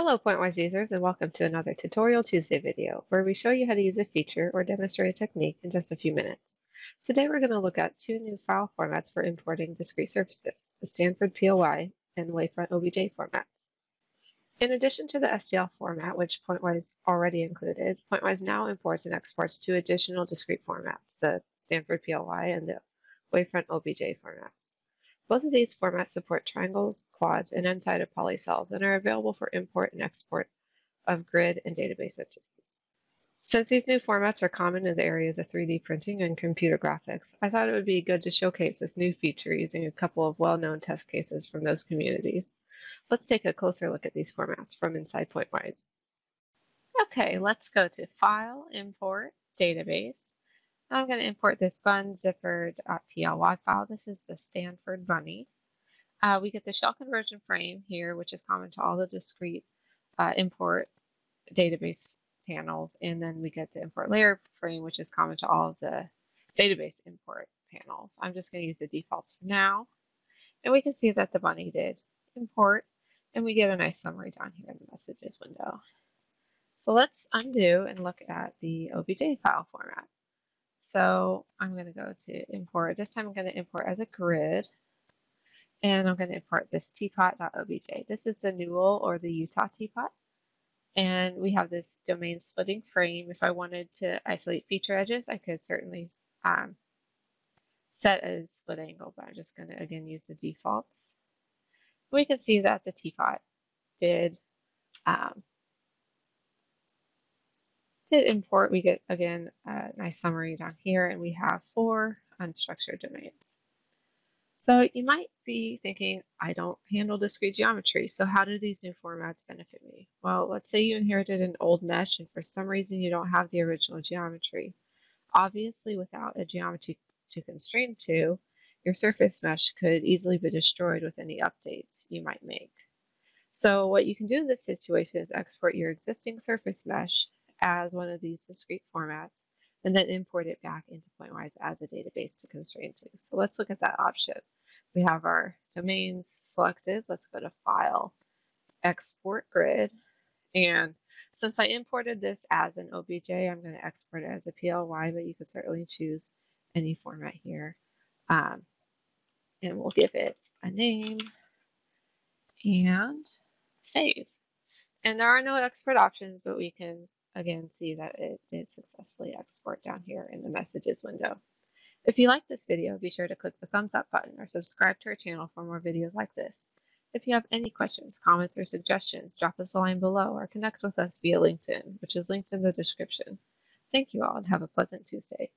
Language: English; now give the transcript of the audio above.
Hello Pointwise users and welcome to another Tutorial Tuesday video where we show you how to use a feature or demonstrate a technique in just a few minutes. Today we're going to look at two new file formats for importing discrete surfaces, the Stanford PLY and Wavefront OBJ formats. In addition to the STL format, which Pointwise already included, Pointwise now imports and exports two additional discrete formats, the Stanford PLY and the Wavefront OBJ formats. Both of these formats support triangles, quads, and n-sided polycells and are available for import and export of grid and database entities. Since these new formats are common in the areas of 3D printing and computer graphics, I thought it would be good to showcase this new feature using a couple of well-known test cases from those communities. Let's take a closer look at these formats from inside Pointwise. Okay, let's go to File, Import, Database, I'm going to import this bunzipper.ply file. This is the Stanford bunny. Uh, we get the shell conversion frame here, which is common to all the discrete uh, import database panels. And then we get the import layer frame, which is common to all of the database import panels. I'm just going to use the defaults for now. And we can see that the bunny did import, and we get a nice summary down here in the messages window. So let's undo and look at the OBJ file format. So I'm going to go to import. This time I'm going to import as a grid. And I'm going to import this teapot.obj. This is the Newell or the Utah teapot. And we have this domain splitting frame. If I wanted to isolate feature edges, I could certainly um, set a split angle, but I'm just going to, again, use the defaults. We can see that the teapot did um, did import, we get, again, a nice summary down here, and we have four unstructured domains. So you might be thinking, I don't handle discrete geometry, so how do these new formats benefit me? Well, let's say you inherited an old mesh and for some reason you don't have the original geometry. Obviously, without a geometry to constrain to, your surface mesh could easily be destroyed with any updates you might make. So what you can do in this situation is export your existing surface mesh as one of these discrete formats and then import it back into Pointwise as a database to constrain to. So let's look at that option. We have our domains selected. Let's go to File, Export Grid. And since I imported this as an OBJ, I'm going to export it as a PLY, but you could certainly choose any format here. Um, and we'll give it a name and save. And there are no export options, but we can again see that it did successfully export down here in the messages window. If you like this video, be sure to click the thumbs up button or subscribe to our channel for more videos like this. If you have any questions, comments, or suggestions, drop us a line below or connect with us via LinkedIn, which is linked in the description. Thank you all and have a pleasant Tuesday.